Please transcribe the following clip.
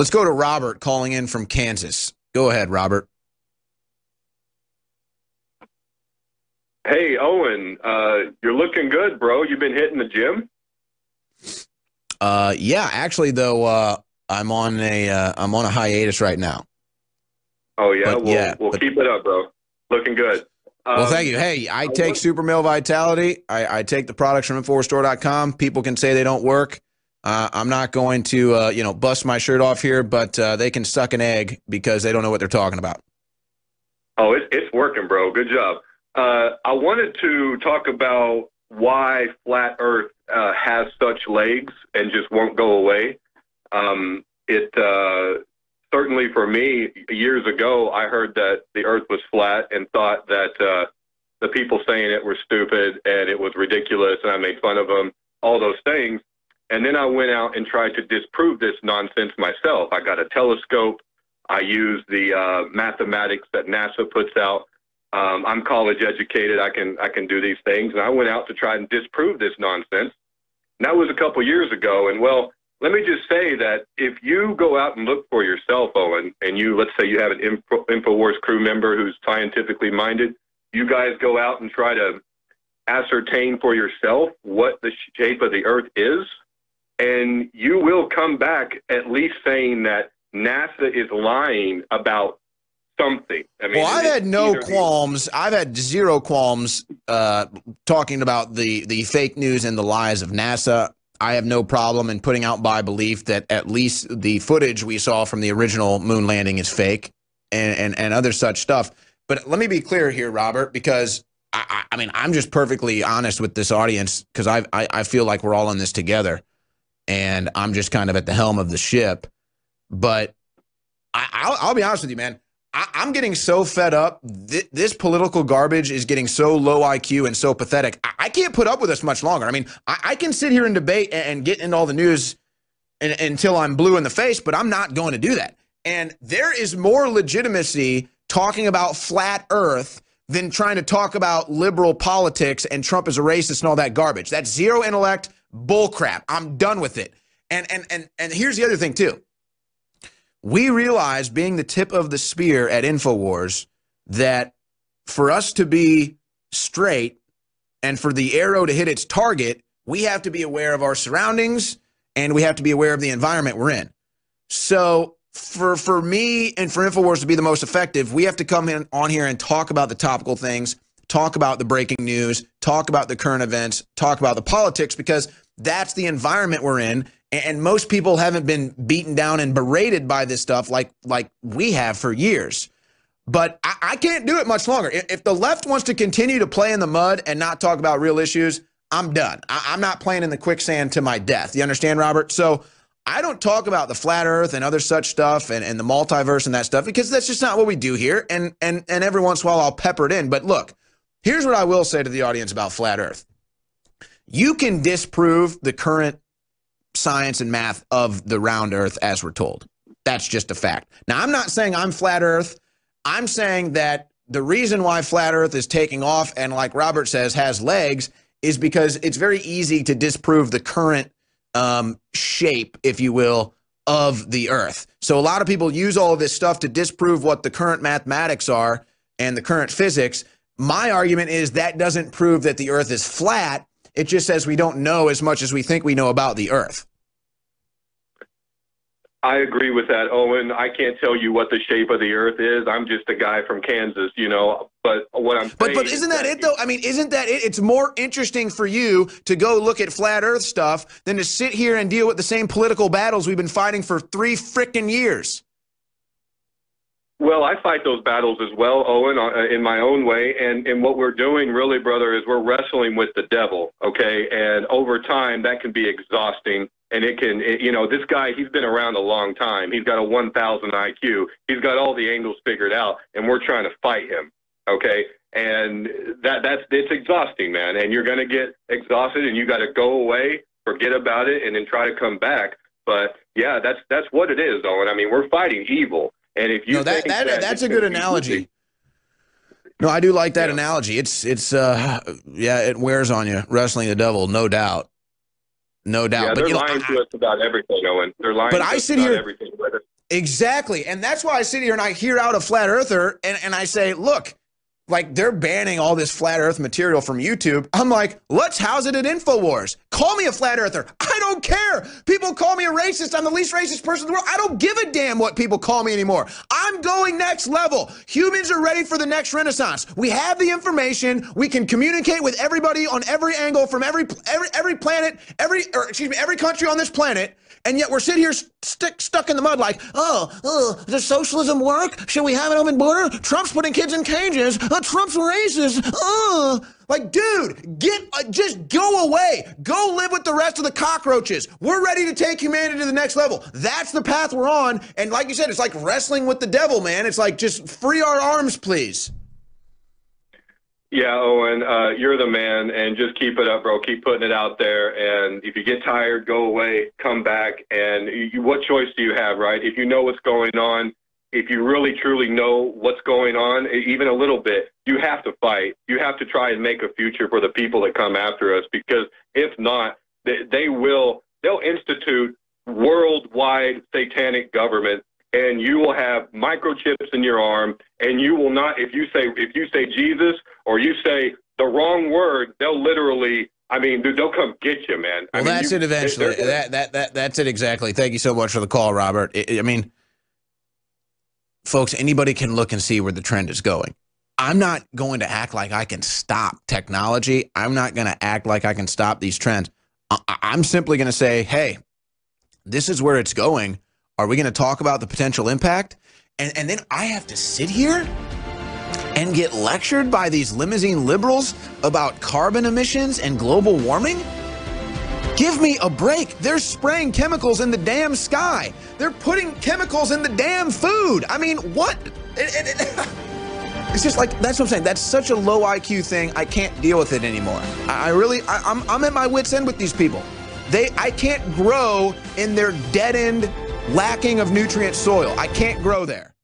Let's go to Robert calling in from Kansas. Go ahead, Robert. Hey, Owen, uh, you're looking good, bro. You've been hitting the gym? Uh, yeah, actually, though, uh, I'm on a uh, I'm on a hiatus right now. Oh yeah, But, we'll, yeah, we'll but- keep it up, bro. Looking good. Well, Um, thank you. Hey, I I take Super Male Vitality. I, I take the products from InfoWarsStore.com. People can say they don't work. Uh, I'm not going to, uh, you know, bust my shirt off here, but uh, they can suck an egg because they don't know what they're talking about. Oh, it's it's working, bro. Good job. Uh, I wanted to talk about why flat Earth uh, has such legs and just won't go away. Um, it uh, certainly for me years ago, I heard that the Earth was flat and thought that the people saying it were stupid and it was ridiculous, and I made fun of them. All those things. And then I went out and tried to disprove this nonsense myself. I got a telescope. I used the uh, mathematics that NASA puts out. Um, I'm college educated. I can I can do these things, and I went out to try and disprove this nonsense. And that was a couple years ago. And well, let me just say that if you go out and look for yourself, Owen, and you let's say you have an Info, Infowars crew member who's scientifically minded, you guys go out and try to ascertain for yourself what the shape of the Earth is, and you will come back at least saying that NASA is lying about something. I mean, Well, I've had no qualms. I've had zero qualms uh, talking about the the fake news and the lies of NASA. I have no problem in putting out my belief that at least the footage we saw from the original moon landing is fake and and, and other such stuff. But let me be clear here, Robert, because I, I, I mean I'm just perfectly honest with this audience because I, I I feel like we're all in this together, and I'm just kind of at the helm of the ship. But I, I'll, I'll be honest with you, man. I, I'm getting so fed up. Th- this political garbage is getting so low IQ and so pathetic. I, I can't put up with this much longer. I mean, I, I can sit here and debate and, and get into all the news and, until I'm blue in the face, but I'm not going to do that. And there is more legitimacy talking about flat Earth than trying to talk about liberal politics and Trump is a racist and all that garbage. That's zero intellect bullcrap. I'm done with it. And and and and here's the other thing too we realize being the tip of the spear at InfoWars that for us to be straight and for the arrow to hit its target, we have to be aware of our surroundings and we have to be aware of the environment we're in. So for for me and for InfoWars to be the most effective, we have to come in on here and talk about the topical things, talk about the breaking news, talk about the current events, talk about the politics because that's the environment we're in and most people haven't been beaten down and berated by this stuff like like we have for years. But I, I can't do it much longer. If, the left wants to continue to play in the mud and not talk about real issues, I'm done. I, I'm not playing in the quicksand to my death. You understand, Robert? So I don't talk about the flat Earth and other such stuff and, and the multiverse and that stuff because that's just not what we do here. And and and every once in a while I'll pepper it in. But look, here's what I will say to the audience about flat Earth. You can disprove the current science and math of the round earth as we're told. That's just a fact. Now, I'm not saying I'm flat earth. I'm saying that the reason why flat earth is taking off and, like Robert says, has legs is because it's very easy to disprove the current um, shape, if you will, of the earth. So a lot of people use all of this stuff to disprove what the current mathematics are and the current physics. My argument is that doesn't prove that the earth is flat. It just says we don't know as much as we think we know about the earth. I agree with that, Owen. I can't tell you what the shape of the Earth is. I'm just a guy from Kansas, you know. But what I'm But saying but is isn't that it though? I mean, isn't that it? It's more interesting for you to go look at flat Earth stuff than to sit here and deal with the same political battles we've been fighting for three frickin' years. Well, I fight those battles as well, Owen, uh, in my own way. And, and what we're doing, really, brother, is we're wrestling with the devil, okay? And over time, that can be exhausting. And it can, it, you know, this guy, he's been around a long time. He's got a 1,000 IQ. He's got all the angles figured out, and we're trying to fight him, okay? And that that's it's exhausting, man. And you're going to get exhausted, and you got to go away, forget about it, and then try to come back. But yeah, that's that's what it is, Owen. I mean, we're fighting evil. And if you no, that, that, that that's a good analogy. No, I do like that Yeah. analogy. It's it's uh yeah, it wears on you wrestling the devil, no doubt, no doubt. Yeah, they're you know, lying I- to us about everything, Owen. They're lying But to I us sit about here- everything. Whether, Exactly. And that's why I sit here and I hear out a flat earther and, and I say, look, like they're banning all this flat earth material from YouTube. I'm like, let's house it at InfoWars. Call me a flat earther. I don't care. People call me a racist. I'm the least racist person in the world. I don't give a damn what people call me anymore. I'm going next level. Humans are ready for the next renaissance. We have the information. We can communicate with everybody on every angle from every every every planet, every or excuse me, every country on this planet. And yet we're sitting here stick, stuck in the mud like, oh, oh, does socialism work? Should we have an open border? Trump's putting kids in cages. Uh, Trump's racist. Oh. Like, dude, get uh, just go away. Go live with the rest of the cockroaches. We're ready to take humanity to the next level. That's the path we're on. And like you said, it's like wrestling with the devil, man. It's like just free our arms, please. Yeah, Owen, uh, you're the man, and just keep it up, bro. Keep putting it out there, and if you get tired, go away, come back, and you, what choice do you have, right? If you know what's going on, if you really truly know what's going on, even a little bit, you have to fight. You have to try and make a future for the people that come after us, because if not, they, they will. They'll institute worldwide satanic government and you will have microchips in your arm and you will not if you say if you say jesus or you say the wrong word they'll literally I mean, dude, they'll come get you, man. Well, I mean, that's you, it eventually. That, that, that, that's it exactly. Thank you so much for the call, Robert. I mean, folks, anybody can look and see where the trend is going. I'm not going to act like I can stop technology. I'm not going to act like I can stop these trends. I'm simply going to say, hey, this is where it's going. Are we going to talk about the potential impact? And, and then I have to sit here and get lectured by these limousine liberals about carbon emissions and global warming? Give me a break. They're spraying chemicals in the damn sky. They're putting chemicals in the damn food. I mean, what? It, it, it, it's just like that's what I'm saying. That's such a low IQ thing. I can't deal with it anymore. I, I really, I, I'm, I'm at my wits end with these people. They, I can't grow in their dead end lacking of nutrient soil. I can't grow there.